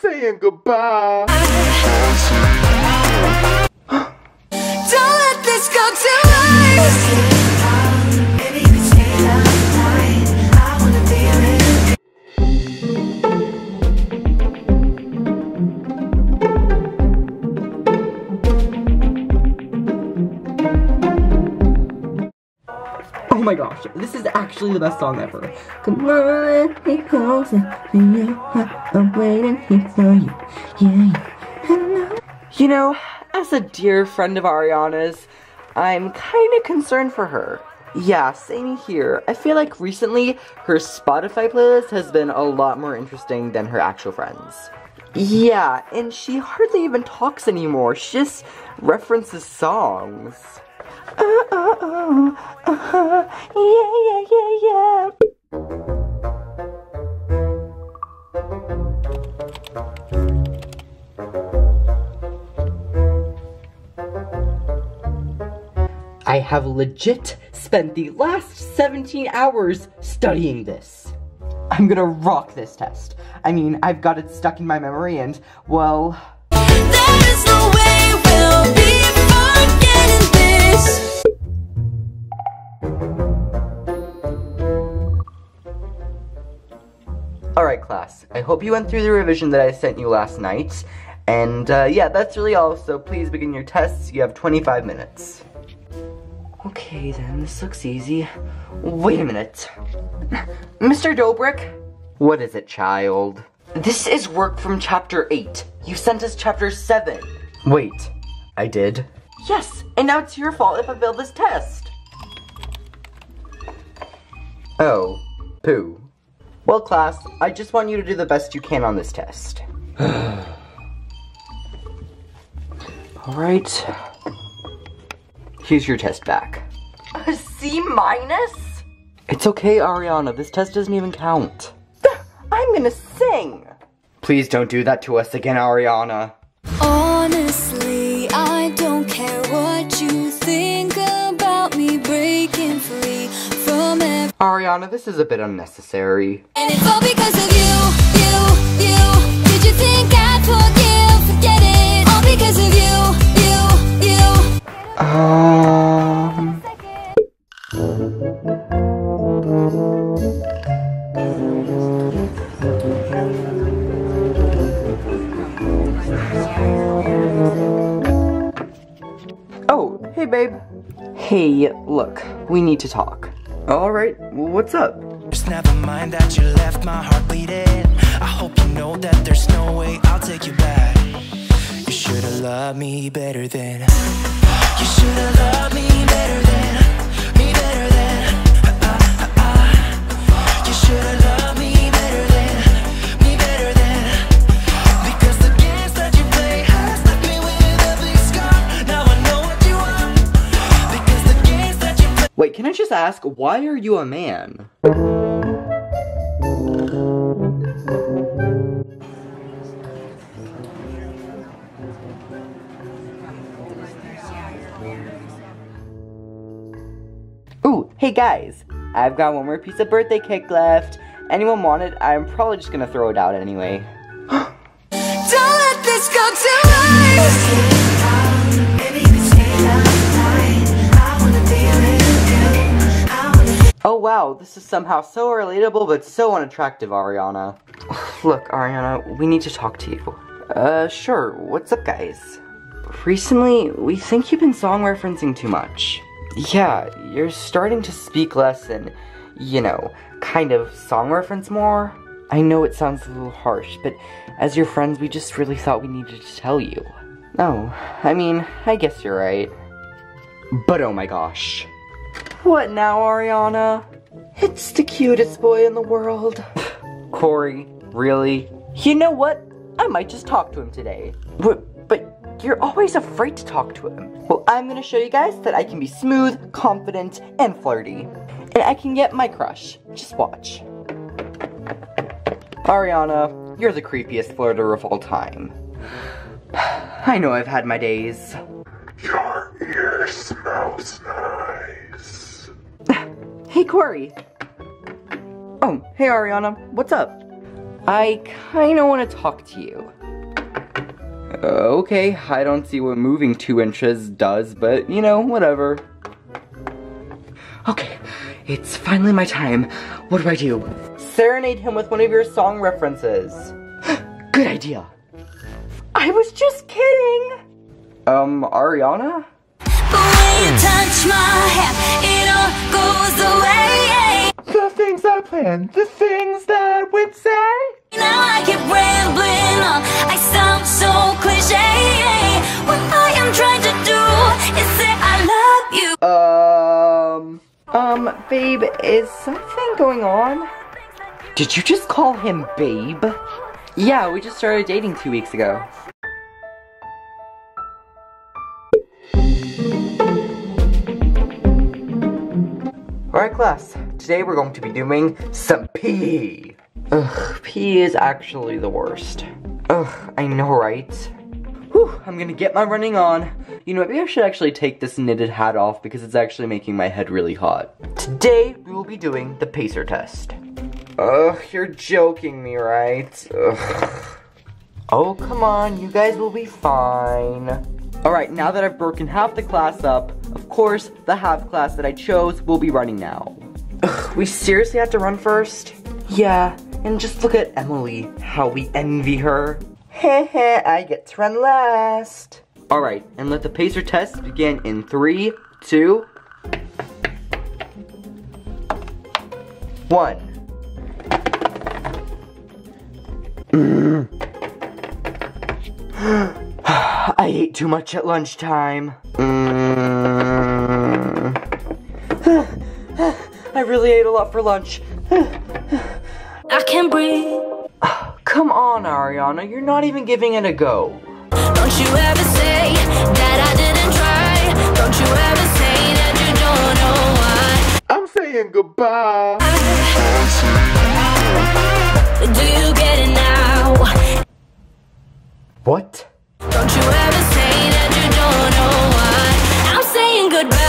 saying goodbye. Don't let this go to waste. My gosh, this is actually the best song ever. Come on, me closer you. I'm waiting here for you. Yeah. You know, as a dear friend of Ariana's, I'm kinda concerned for her. Yeah, same here. I feel like recently her Spotify playlist has been a lot more interesting than her actual friends. Yeah, and she hardly even talks anymore. She just references songs. Yeah, yeah, yeah, yeah. I have legit spent the last 17 hours studying this. I'm gonna rock this test. I mean, I've got it stuck in my memory and, well, Alright, class. I hope you went through the revision that I sent you last night. And, uh, yeah, that's really all, so please begin your tests. You have 25 minutes. Okay, then, this looks easy. Wait a minute. Mr. Dobrik? What is it, child? This is work from chapter 8. You sent us chapter 7. Wait, I did? Yes, and now it's your fault if I fail this test. Oh, poo. Well, class, I just want you to do the best you can on this test. Alright. Here's your test back. A C minus? It's okay, Ariana. This test doesn't even count. I'm gonna sing! Please don't do that to us again, Ariana. Ariana, this is a bit unnecessary. And it's all because of you, you, you. Did you think I'd forgive? Forget it. All because of you, you, you. Um. Oh, hey babe. Hey, look, we need to talk. Alright, what's up? Just never mind that you left my heart bleeding. I hope you know that there's no way I'll take you back. You should've loved me better than. You should've can I just ask, why are you a man? Ooh, hey guys, I've got one more piece of birthday cake left. Anyone want it? I'm probably just gonna throw it out anyway. Don't let this go to waste. Wow, this is somehow so relatable but so unattractive, Ariana. Look, Ariana, we need to talk to you. Uh, sure, what's up, guys? Recently, we think you've been song referencing too much. Yeah, you're starting to speak less and, you know, kind of song reference more. I know it sounds a little harsh, but as your friends, we just really thought we needed to tell you. No, I mean, I guess you're right. But oh my gosh. What now, Ariana? It's the cutest boy in the world. Corey, really? You know what? I might just talk to him today. But, but you're always afraid to talk to him. Well, I'm gonna show you guys that I can be smooth, confident, and flirty. And I can get my crush. Just watch. Ariana, you're the creepiest flirter of all time. I know I've had my days. Your ear smells nice. Hey, Corey. Oh, hey, Ariana. What's up? I kinda wanna talk to you. Uh, okay, I don't see what moving two inches does, but you know, whatever. Okay, it's finally my time. What do I do? Serenade him with one of your song references. Good idea. I was just kidding. Um, Ariana? But when you touch my hair, it all goes away. The things I planned, the things that we'd say. Now I keep rambling on. I sound so cliche. What I am trying to do is say I love you. Um, um, babe, is something going on? Did you just call him babe? Yeah, we just started dating two weeks ago. Alright class, today we're going to be doing some PE. Ugh, PE is actually the worst. Ugh, I know right? Whew, I'm gonna get my running on. You know, maybe I should actually take this knitted hat off because it's actually making my head really hot. Today, we will be doing the pacer test. Ugh, you're joking me, right? Ugh. Oh, come on, you guys will be fine. Alright, now that I've broken half the class up, course, the half class that I chose will be running now. Ugh, we seriously have to run first? Yeah, and just look at Emily, how we envy her. Heh heh, I get to run last. Alright, and let the pacer test begin in three, two, one. I ate too much at lunchtime. Mm. I really ate a lot for lunch. I can't breathe. Come on, Ariana, you're not even giving it a go. Don't you ever say that I didn't try. Don't you ever say that you don't know why. I'm saying goodbye. Do you get it now? What? Don't you ever say that you don't know why. I'm saying goodbye.